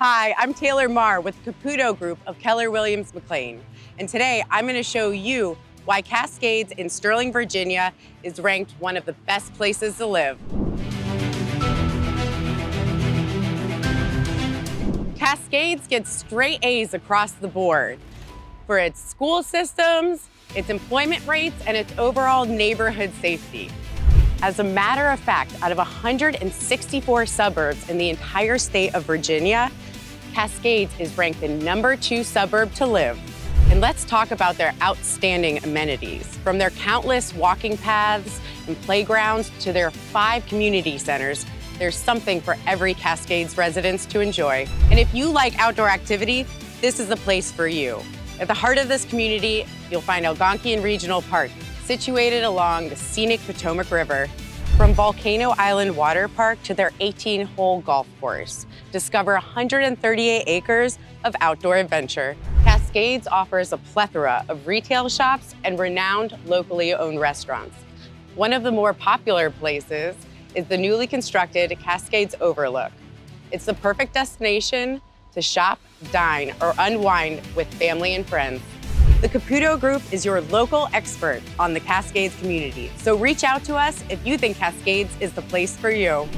Hi, I'm Taylor Marr with Caputo Group of Keller Williams McLean. And today I'm going to show you why Cascades in Sterling, Virginia is ranked one of the best places to live. Cascades gets straight A's across the board for its school systems, its employment rates, and its overall neighborhood safety. As a matter of fact, out of 164 suburbs in the entire state of Virginia, Cascades is ranked the number two suburb to live. And let's talk about their outstanding amenities. From their countless walking paths and playgrounds to their five community centers, there's something for every Cascades residents to enjoy. And if you like outdoor activity, this is the place for you. At the heart of this community, you'll find Algonkian Regional Park, situated along the scenic Potomac River. From Volcano Island Water Park to their 18-hole golf course, discover 138 acres of outdoor adventure. Cascades offers a plethora of retail shops and renowned locally owned restaurants. One of the more popular places is the newly constructed Cascades Overlook. It's the perfect destination to shop, dine, or unwind with family and friends. The Caputo Group is your local expert on the Cascades community, so reach out to us if you think Cascades is the place for you.